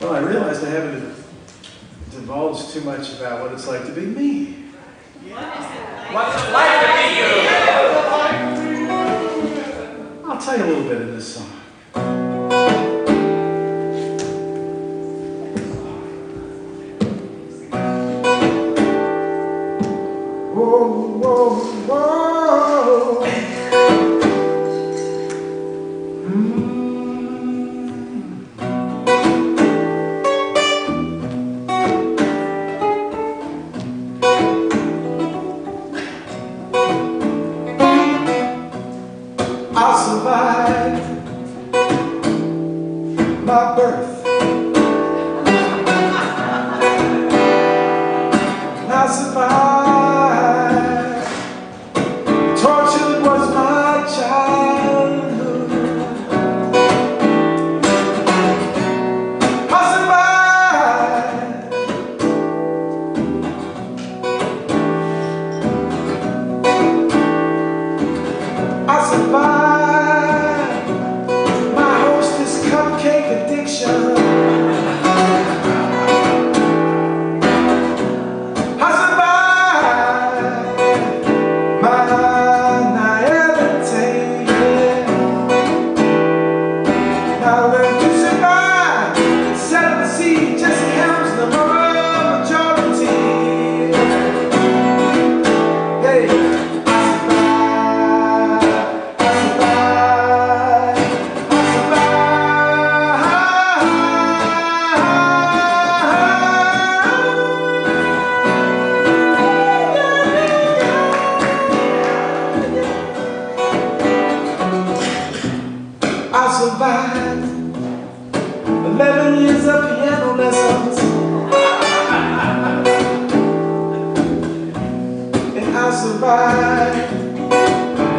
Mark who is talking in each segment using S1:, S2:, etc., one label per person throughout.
S1: Well, I realized I haven't divulged too much about what it's like to be me.
S2: What's it like to be you?
S1: I'll tell you a little bit in this song. Whoa, whoa, whoa. My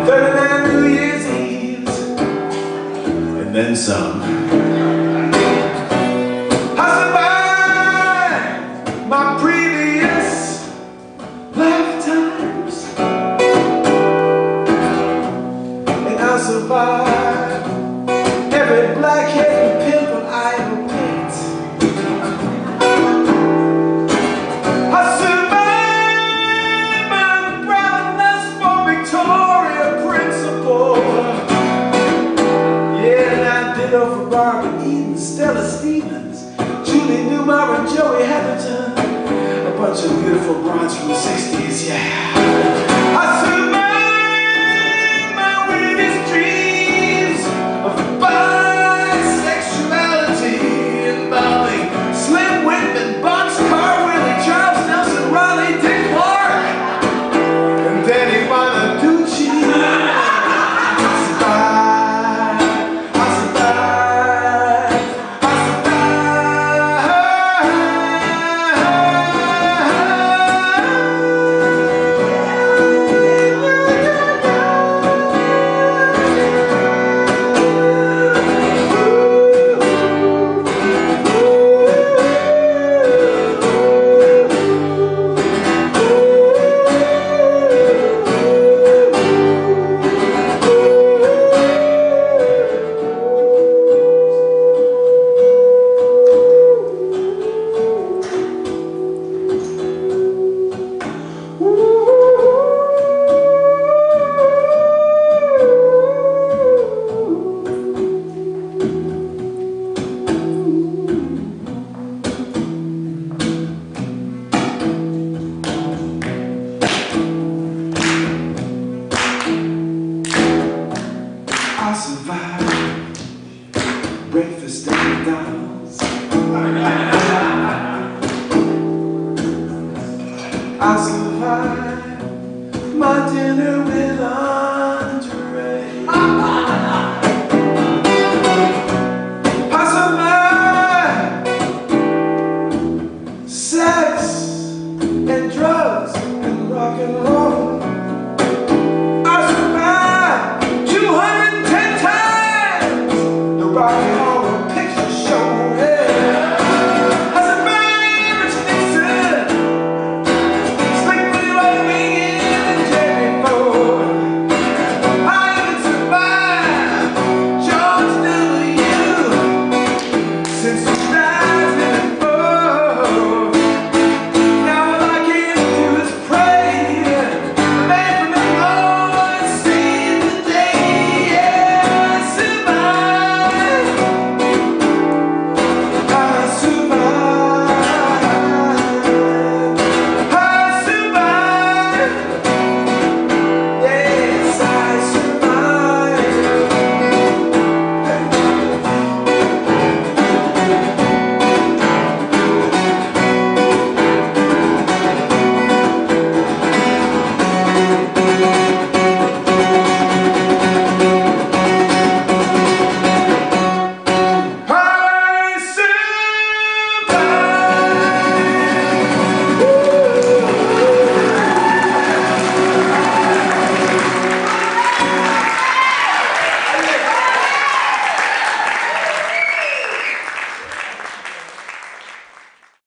S1: 39 New Year's Eves. And then some. Survived my previous lifetimes. And I every blackhead for Barbara Eden, Stella Stevens, Julie Newmar, and Joey Heatherton. A bunch of beautiful broads from the 60s, yeah. I survived I survived breakfast at McDonald's. I survived my dinner